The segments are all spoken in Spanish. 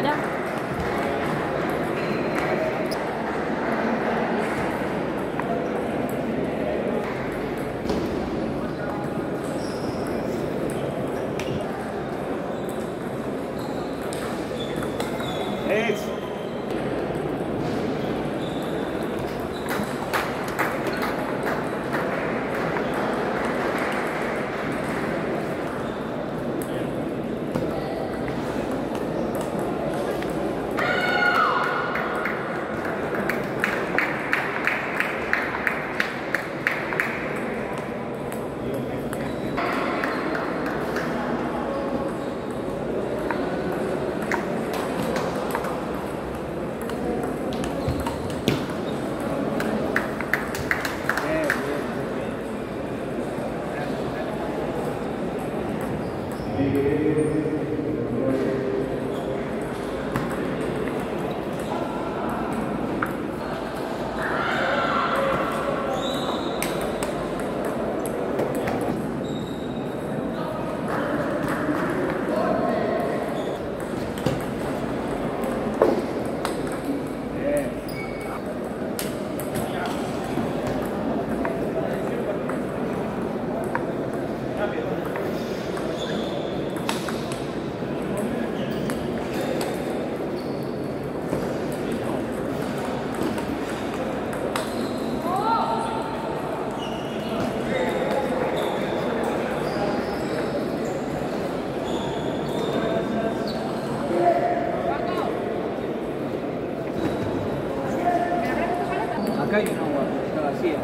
Voilà. Una agua, está vacía.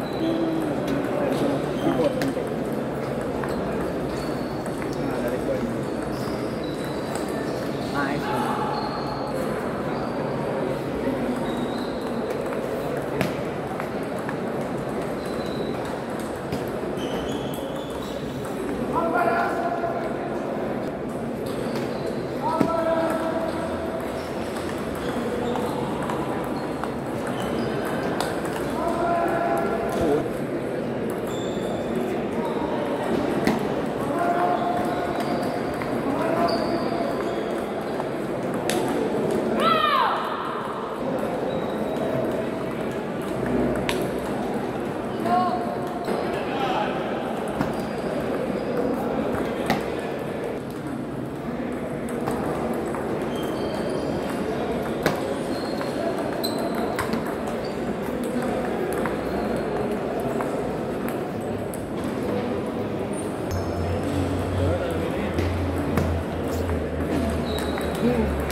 Yeah.